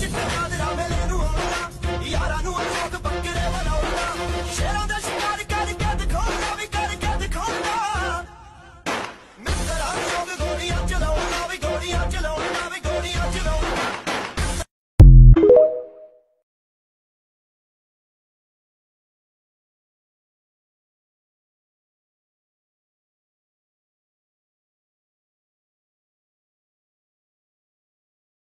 Gerçekten katil